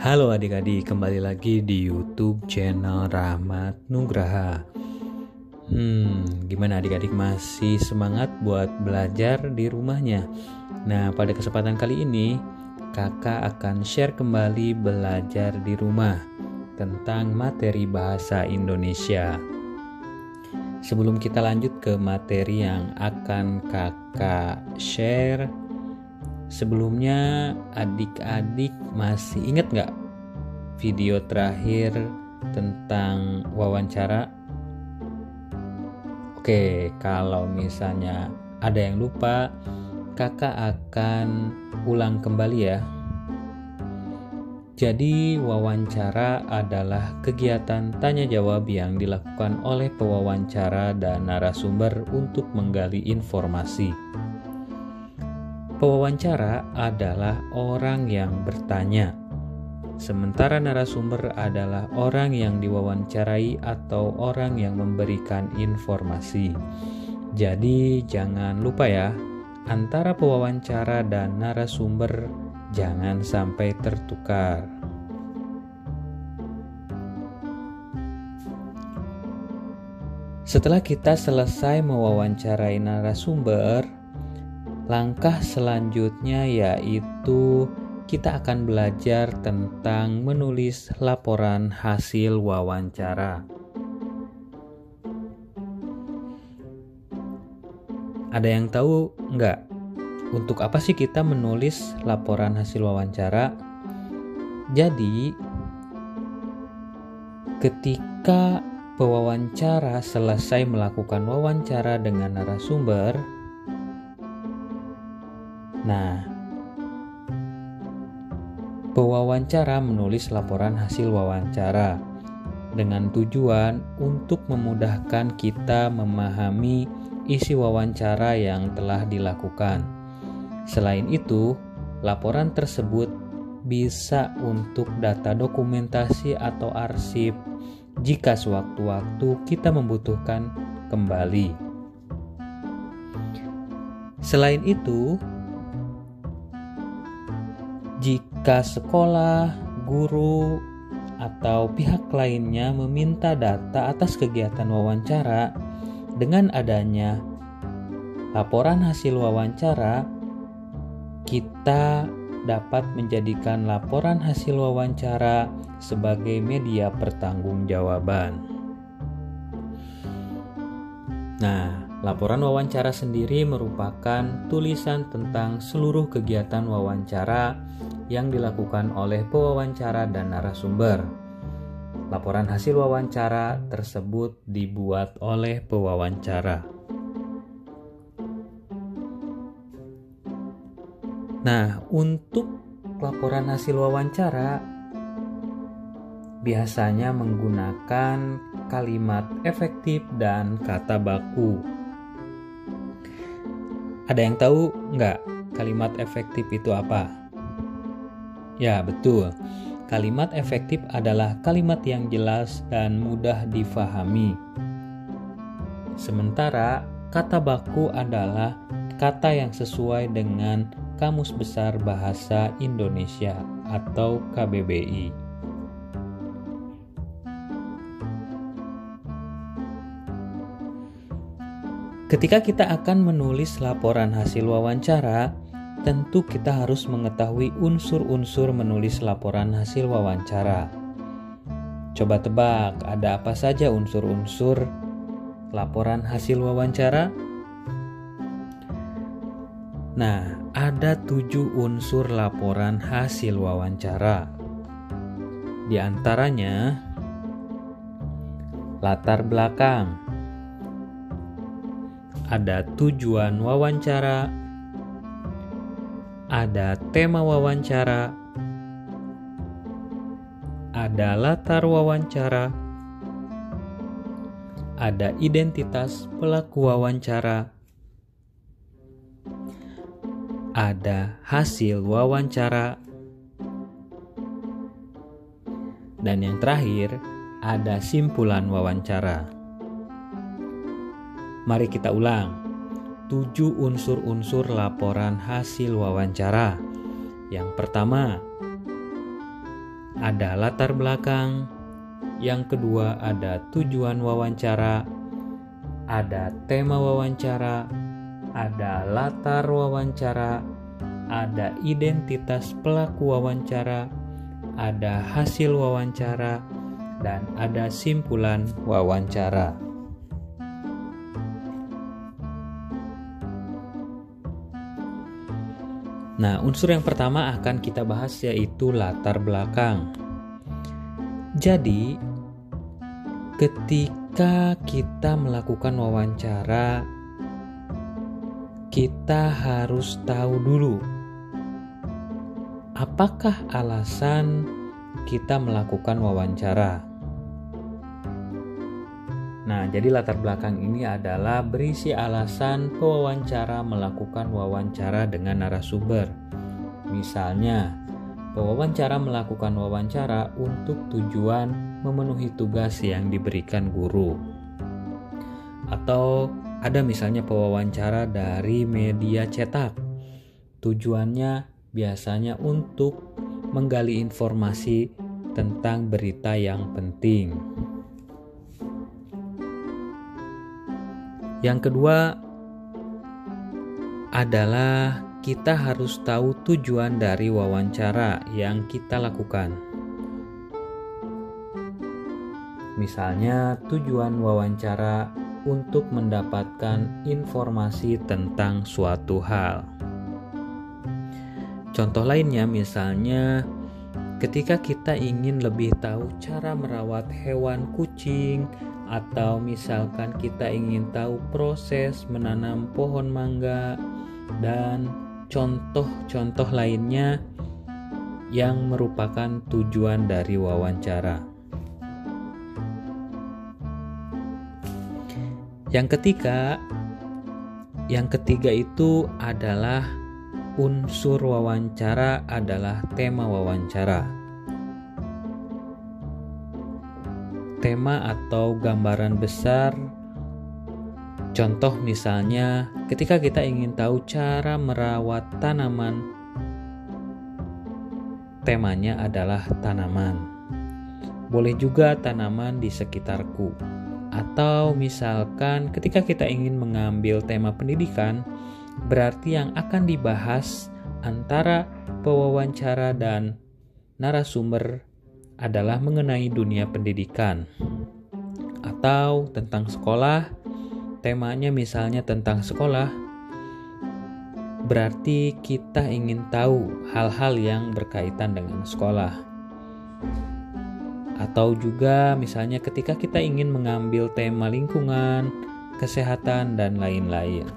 Halo adik-adik, kembali lagi di YouTube channel Rahmat Nugraha. Hmm, gimana adik-adik masih semangat buat belajar di rumahnya? Nah, pada kesempatan kali ini kakak akan share kembali belajar di rumah tentang materi bahasa Indonesia. Sebelum kita lanjut ke materi yang akan kakak share, Sebelumnya adik-adik masih ingat nggak video terakhir tentang wawancara? Oke, kalau misalnya ada yang lupa, kakak akan ulang kembali ya. Jadi, wawancara adalah kegiatan tanya jawab yang dilakukan oleh pewawancara dan narasumber untuk menggali informasi. Pewawancara adalah orang yang bertanya, sementara narasumber adalah orang yang diwawancarai atau orang yang memberikan informasi. Jadi, jangan lupa ya, antara pewawancara dan narasumber jangan sampai tertukar. Setelah kita selesai mewawancarai narasumber, Langkah selanjutnya yaitu kita akan belajar tentang menulis laporan hasil wawancara. Ada yang tahu nggak? Untuk apa sih kita menulis laporan hasil wawancara? Jadi, ketika pewawancara selesai melakukan wawancara dengan narasumber, Nah, pewawancara menulis laporan hasil wawancara dengan tujuan untuk memudahkan kita memahami isi wawancara yang telah dilakukan. Selain itu, laporan tersebut bisa untuk data dokumentasi atau arsip jika sewaktu-waktu kita membutuhkan kembali. Selain itu, jika sekolah, guru, atau pihak lainnya meminta data atas kegiatan wawancara, dengan adanya laporan hasil wawancara, kita dapat menjadikan laporan hasil wawancara sebagai media pertanggungjawaban. Nah, laporan wawancara sendiri merupakan tulisan tentang seluruh kegiatan wawancara yang dilakukan oleh pewawancara dan narasumber. Laporan hasil wawancara tersebut dibuat oleh pewawancara. Nah, untuk laporan hasil wawancara biasanya menggunakan kalimat efektif dan kata baku. Ada yang tahu nggak kalimat efektif itu apa? Ya, betul. Kalimat efektif adalah kalimat yang jelas dan mudah difahami. Sementara kata baku adalah kata yang sesuai dengan Kamus Besar Bahasa Indonesia atau KBBI. Ketika kita akan menulis laporan hasil wawancara, tentu kita harus mengetahui unsur-unsur menulis laporan hasil wawancara. Coba tebak, ada apa saja unsur-unsur laporan hasil wawancara? Nah, ada tujuh unsur laporan hasil wawancara. Di antaranya, latar belakang, ada tujuan wawancara, ada tema wawancara, ada latar wawancara, ada identitas pelaku wawancara, ada hasil wawancara, dan yang terakhir ada simpulan wawancara. Mari kita ulang tujuh unsur-unsur laporan hasil wawancara. Yang pertama, ada latar belakang, yang kedua ada tujuan wawancara, ada tema wawancara, ada latar wawancara, ada identitas pelaku wawancara, ada hasil wawancara, dan ada simpulan wawancara. Nah, unsur yang pertama akan kita bahas yaitu latar belakang. Jadi, ketika kita melakukan wawancara, kita harus tahu dulu apakah alasan kita melakukan wawancara. Nah, jadi latar belakang ini adalah berisi alasan pewawancara melakukan wawancara dengan narasumber. Misalnya, pewawancara melakukan wawancara untuk tujuan memenuhi tugas yang diberikan guru. Atau ada misalnya pewawancara dari media cetak. Tujuannya biasanya untuk menggali informasi tentang berita yang penting. Yang kedua adalah kita harus tahu tujuan dari wawancara yang kita lakukan. Misalnya, tujuan wawancara untuk mendapatkan informasi tentang suatu hal. Contoh lainnya, misalnya, ketika kita ingin lebih tahu cara merawat hewan kucing atau misalkan kita ingin tahu proses menanam pohon mangga dan contoh-contoh lainnya yang merupakan tujuan dari wawancara. Yang ketiga, yang ketiga itu adalah unsur wawancara adalah tema wawancara. Tema atau gambaran besar. Contoh misalnya, ketika kita ingin tahu cara merawat tanaman, temanya adalah tanaman. Boleh juga tanaman di sekitarku. Atau misalkan ketika kita ingin mengambil tema pendidikan, berarti yang akan dibahas antara pewawancara dan narasumber adalah mengenai dunia pendidikan atau tentang sekolah. Temanya misalnya tentang sekolah, berarti kita ingin tahu hal-hal yang berkaitan dengan sekolah. Atau juga misalnya ketika kita ingin mengambil tema lingkungan, kesehatan, dan lain-lain.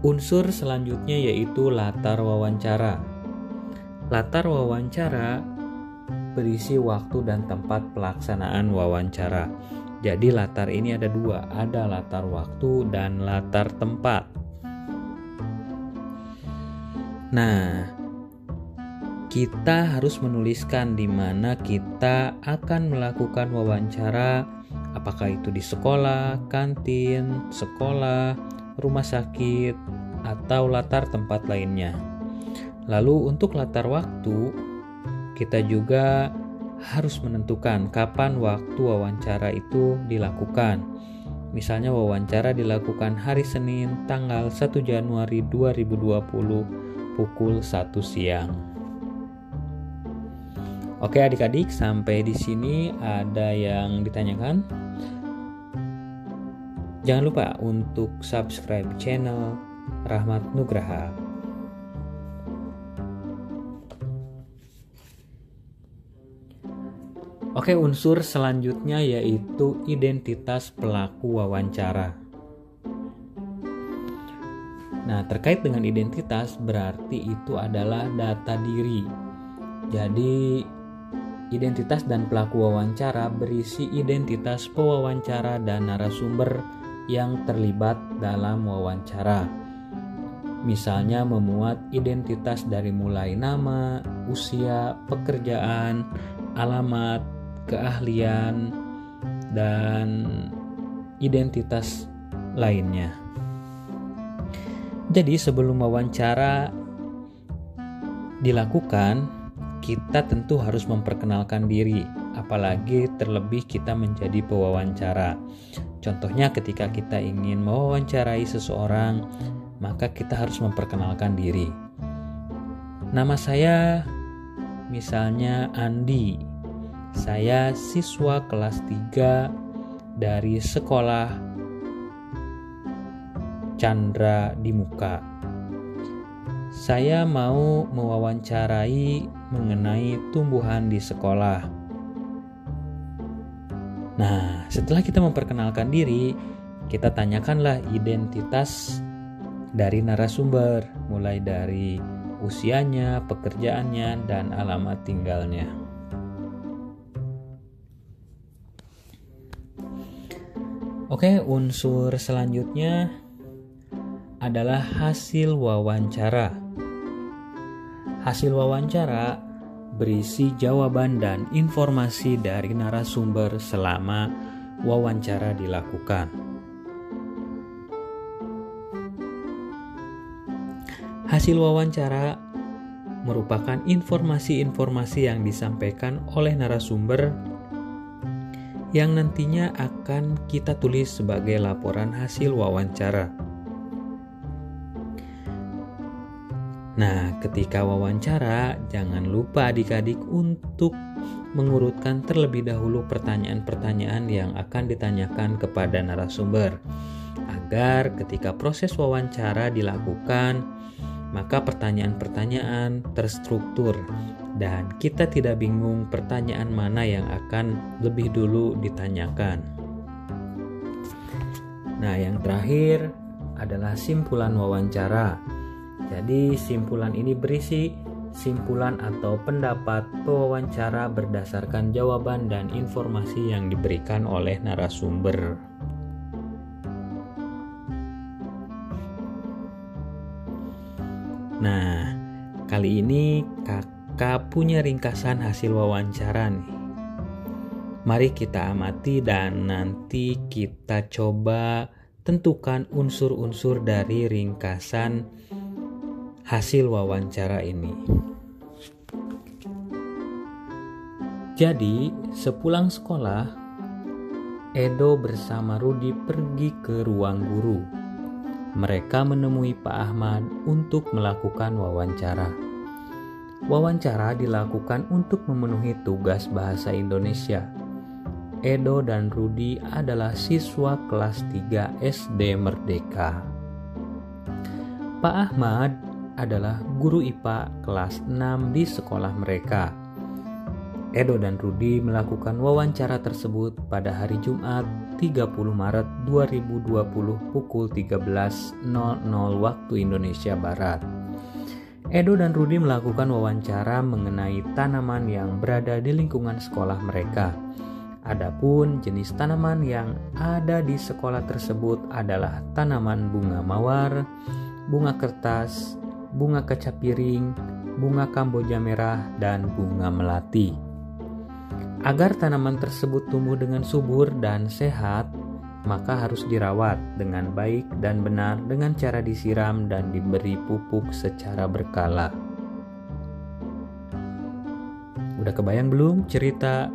Unsur selanjutnya yaitu latar wawancara. Latar wawancara berisi waktu dan tempat pelaksanaan wawancara. Jadi latar ini ada dua, ada latar waktu dan latar tempat. Nah, kita harus menuliskan di mana kita akan melakukan wawancara, apakah itu di sekolah, kantin, sekolah, rumah sakit, atau latar tempat lainnya. Lalu untuk latar waktu, kita juga harus menentukan kapan waktu wawancara itu dilakukan. Misalnya wawancara dilakukan hari Senin tanggal 1 Januari 2020 pukul 1 siang. Oke adik-adik, sampai di sini ada yang ditanyakan? Jangan lupa untuk subscribe channel Rahmat Nugraha. Oke, unsur selanjutnya yaitu identitas pelaku wawancara. Nah, terkait dengan identitas berarti itu adalah data diri. Jadi, identitas dan pelaku wawancara berisi identitas pewawancara dan narasumber yang terlibat dalam wawancara. Misalnya memuat identitas dari mulai nama, usia, pekerjaan, alamat, keahlian, dan identitas lainnya. Jadi, sebelum wawancara, dilakukan, kita tentu harus memperkenalkan diri, apalagi terlebih kita menjadi pewawancara. Contohnya ketika kita ingin mewawancarai seseorang, maka kita harus memperkenalkan diri. Nama saya misalnya Andi. Saya siswa kelas 3 dari sekolah Chandra di Muka. Saya mau mewawancarai mengenai tumbuhan di sekolah. Nah, setelah kita memperkenalkan diri, kita tanyakanlah identitas dari narasumber, mulai dari usianya, pekerjaannya, dan alamat tinggalnya. Oke, unsur selanjutnya adalah hasil wawancara. Hasil wawancara berisi jawaban dan informasi dari narasumber selama wawancara dilakukan. Hasil wawancara merupakan informasi-informasi yang disampaikan oleh narasumber yang nantinya akan kita tulis sebagai laporan hasil wawancara. Nah, ketika wawancara, jangan lupa adik-adik untuk mengurutkan terlebih dahulu pertanyaan-pertanyaan yang akan ditanyakan kepada narasumber, agar ketika proses wawancara dilakukan, maka pertanyaan-pertanyaan terstruktur dan kita tidak bingung pertanyaan mana yang akan lebih dulu ditanyakan. Nah, yang terakhir adalah simpulan wawancara. Jadi, simpulan ini berisi simpulan atau pendapat pewawancara berdasarkan jawaban dan informasi yang diberikan oleh narasumber. Nah, kali ini kakak punya ringkasan hasil wawancara nih. Mari kita amati dan nanti kita coba tentukan unsur-unsur dari ringkasan hasil wawancara ini. Jadi, sepulang sekolah, Edo bersama Rudi pergi ke ruang guru. Mereka menemui Pak Ahmad untuk melakukan wawancara. Wawancara dilakukan untuk memenuhi tugas bahasa Indonesia. Edo dan Rudi adalah siswa kelas 3 SD Merdeka. Pak Ahmad adalah guru IPA kelas 6 di sekolah mereka. Edo dan Rudi melakukan wawancara tersebut pada hari Jumat 30 Maret 2020 pukul 13.00 waktu Indonesia Barat. Edo dan Rudi melakukan wawancara mengenai tanaman yang berada di lingkungan sekolah mereka. Adapun jenis tanaman yang ada di sekolah tersebut adalah tanaman bunga mawar, bunga kertas, bunga kaca piring, bunga kamboja merah, dan bunga melati. Agar tanaman tersebut tumbuh dengan subur dan sehat, maka harus dirawat dengan baik dan benar dengan cara disiram dan diberi pupuk secara berkala. Udah kebayang belum cerita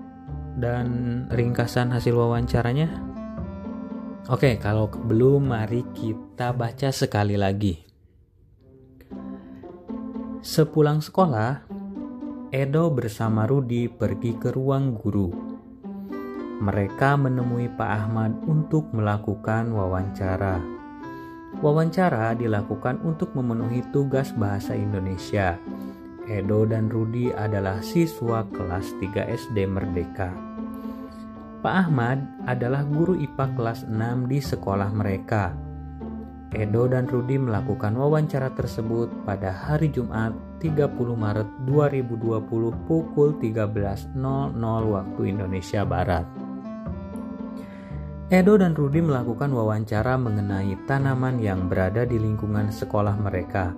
dan ringkasan hasil wawancaranya? Oke, kalau belum mari kita baca sekali lagi. Sepulang sekolah, Edo bersama Rudi pergi ke ruang guru. Mereka menemui Pak Ahmad untuk melakukan wawancara. Wawancara dilakukan untuk memenuhi tugas bahasa Indonesia. Edo dan Rudi adalah siswa kelas 3 SD Merdeka. Pak Ahmad adalah guru IPA kelas 6 di sekolah mereka. Edo dan Rudi melakukan wawancara tersebut pada hari Jumat 30 Maret 2020 pukul 13.00 waktu Indonesia Barat. Edo dan Rudi melakukan wawancara mengenai tanaman yang berada di lingkungan sekolah mereka.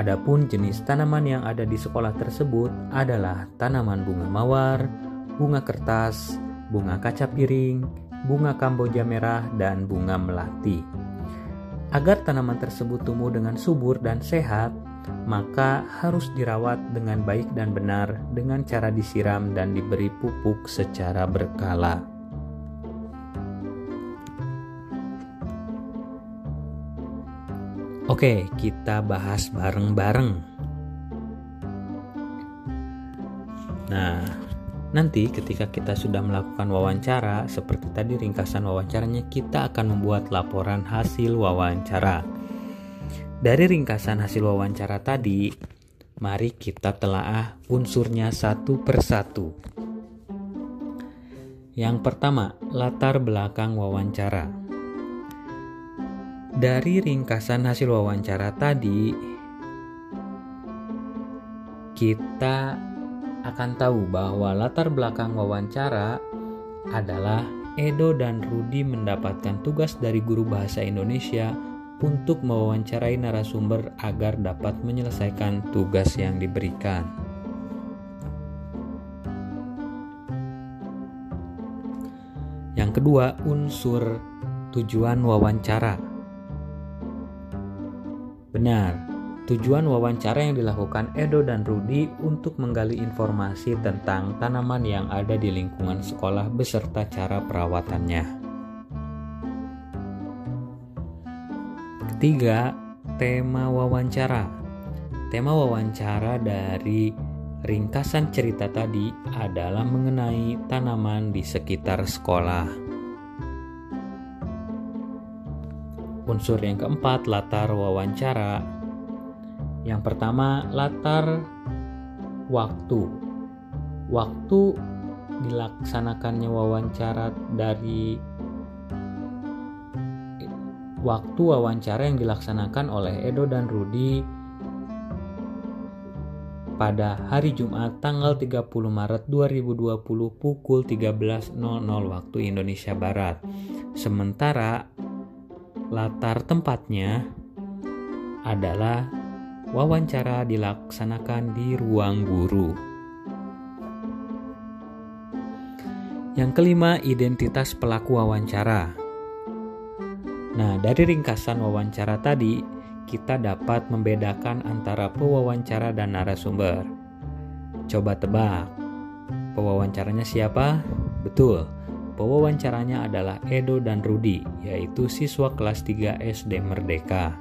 Adapun jenis tanaman yang ada di sekolah tersebut adalah tanaman bunga mawar, bunga kertas, bunga kaca piring, bunga kamboja merah, dan bunga melati. Agar tanaman tersebut tumbuh dengan subur dan sehat, maka harus dirawat dengan baik dan benar dengan cara disiram dan diberi pupuk secara berkala. Oke, kita bahas bareng-bareng. Nah, nanti ketika kita sudah melakukan wawancara, seperti tadi ringkasan wawancaranya, kita akan membuat laporan hasil wawancara. Dari ringkasan hasil wawancara tadi, mari kita telaah unsurnya satu persatu. Yang pertama, latar belakang wawancara. Dari ringkasan hasil wawancara tadi, kita akan tahu bahwa latar belakang wawancara adalah Edo dan Rudi mendapatkan tugas dari guru bahasa Indonesia untuk mewawancarai narasumber agar dapat menyelesaikan tugas yang diberikan. Yang kedua, unsur tujuan wawancara. Benar, tujuan wawancara yang dilakukan Edo dan Rudi untuk menggali informasi tentang tanaman yang ada di lingkungan sekolah beserta cara perawatannya. Ketiga, tema wawancara. Tema wawancara dari ringkasan cerita tadi adalah mengenai tanaman di sekitar sekolah. Unsur yang keempat, latar wawancara. Yang pertama, latar waktu. Waktu dilaksanakannya wawancara dari waktu wawancara yang dilaksanakan oleh Edo dan Rudi pada hari Jumat tanggal 30 Maret 2020 pukul 13.00 waktu Indonesia Barat. Sementara latar tempatnya adalah wawancara dilaksanakan di ruang guru. Yang kelima, identitas pelaku wawancara. Nah, dari ringkasan wawancara tadi, kita dapat membedakan antara pewawancara dan narasumber. Coba tebak, pewawancaranya siapa? Betul, pewawancaranya adalah Edo dan Rudi, yaitu siswa kelas 3 SD Merdeka.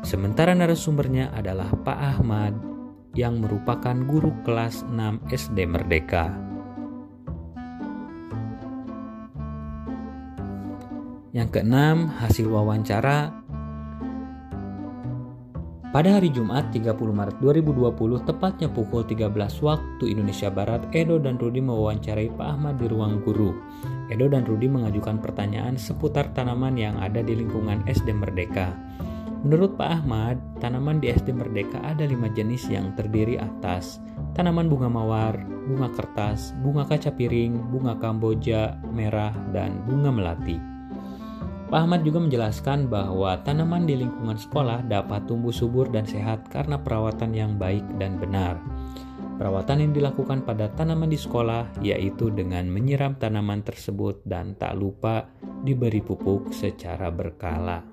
Sementara narasumbernya adalah Pak Ahmad yang merupakan guru kelas 6 SD Merdeka. Yang keenam, hasil wawancara pada hari Jumat 30 Maret 2020, tepatnya pukul 13 waktu Indonesia Barat, Edo dan Rudi mewawancarai Pak Ahmad di ruang guru. Edo dan Rudi mengajukan pertanyaan seputar tanaman yang ada di lingkungan SD Merdeka. Menurut Pak Ahmad, tanaman di SD Merdeka ada lima jenis yang terdiri atas tanaman bunga mawar, bunga kertas, bunga kaca piring, bunga kamboja, merah, dan bunga melati. Pak Ahmad juga menjelaskan bahwa tanaman di lingkungan sekolah dapat tumbuh subur dan sehat karena perawatan yang baik dan benar. Perawatan yang dilakukan pada tanaman di sekolah yaitu dengan menyiram tanaman tersebut dan tak lupa diberi pupuk secara berkala.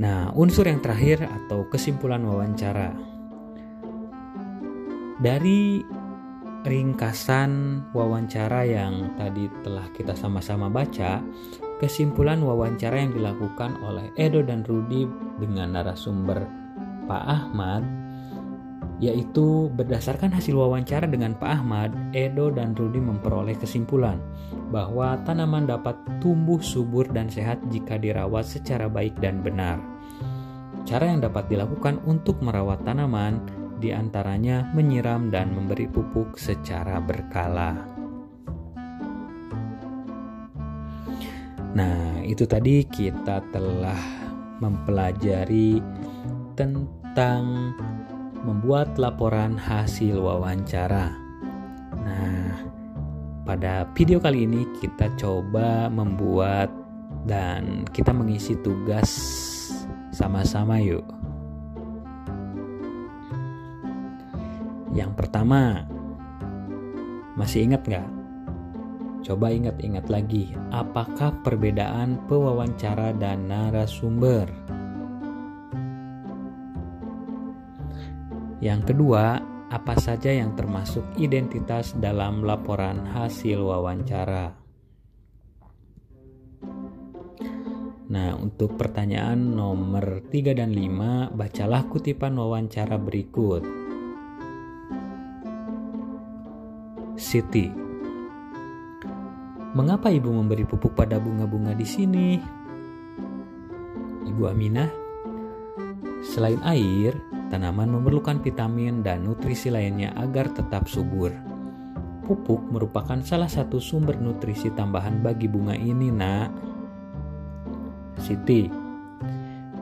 Nah, unsur yang terakhir atau kesimpulan wawancara. Dari ringkasan wawancara yang tadi telah kita sama-sama baca, kesimpulan wawancara yang dilakukan oleh Edo dan Rudi dengan narasumber Pak Ahmad yaitu berdasarkan hasil wawancara dengan Pak Ahmad, Edo dan Rudi memperoleh kesimpulan bahwa tanaman dapat tumbuh subur dan sehat jika dirawat secara baik dan benar. Cara yang dapat dilakukan untuk merawat tanaman di antaranya menyiram dan memberi pupuk secara berkala. Nah, itu tadi kita telah mempelajari tentang membuat laporan hasil wawancara. Nah, pada video kali ini kita coba membuat dan kita mengisi tugas sama-sama yuk. Yang pertama, masih ingat nggak? Coba ingat-ingat lagi, apakah perbedaan pewawancara dan narasumber? Yang kedua, apa saja yang termasuk identitas dalam laporan hasil wawancara? Nah, untuk pertanyaan nomor 3 dan 5, bacalah kutipan wawancara berikut. Siti Mengapa ibu memberi pupuk pada bunga-bunga di sini? Ibu Aminah Selain air, tanaman memerlukan vitamin dan nutrisi lainnya agar tetap subur. Pupuk merupakan salah satu sumber nutrisi tambahan bagi bunga ini, Nak. Siti,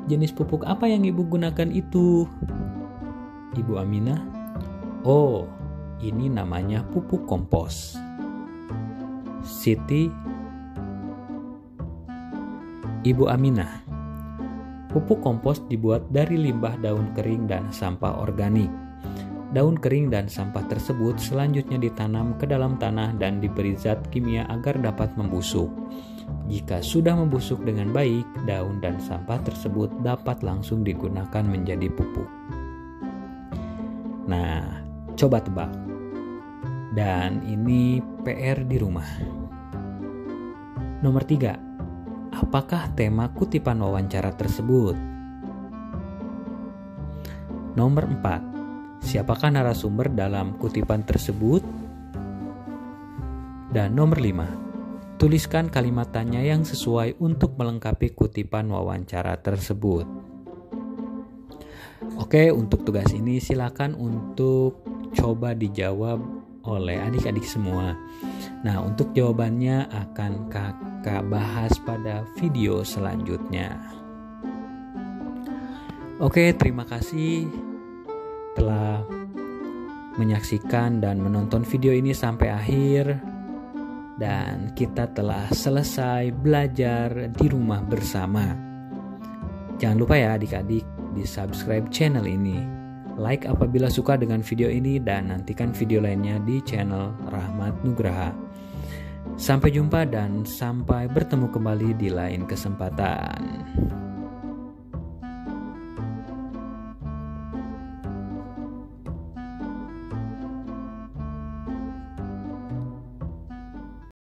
jenis pupuk apa yang ibu gunakan itu? Ibu Aminah, oh, ini namanya pupuk kompos. Siti, Ibu Aminah, pupuk kompos dibuat dari limbah daun kering dan sampah organik. Daun kering dan sampah tersebut selanjutnya ditanam ke dalam tanah dan diberi zat kimia agar dapat membusuk. Jika sudah membusuk dengan baik, daun dan sampah tersebut dapat langsung digunakan menjadi pupuk. Nah, coba tebak. Dan ini PR di rumah. Nomor 3. Apakah tema kutipan wawancara tersebut? Nomor 4. Siapakah narasumber dalam kutipan tersebut? Dan nomor 5 Tuliskan kalimat tanya yang sesuai untuk melengkapi kutipan wawancara tersebut. Oke, untuk tugas ini silakan untuk coba dijawab oleh adik-adik semua. Nah, untuk jawabannya akan kakak bahas pada video selanjutnya. Oke, terima kasih telah menyaksikan dan menonton video ini sampai akhir dan kita telah selesai belajar di rumah bersama. Jangan lupa ya adik-adik di subscribe channel ini. Like apabila suka dengan video ini dan nantikan video lainnya di channel Rahmat Nugraha. Sampai jumpa dan sampai bertemu kembali di lain kesempatan.